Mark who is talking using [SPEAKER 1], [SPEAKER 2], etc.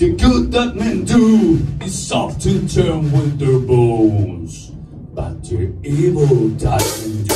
[SPEAKER 1] The good that men do is soft to turn with their bones, but their evil that men do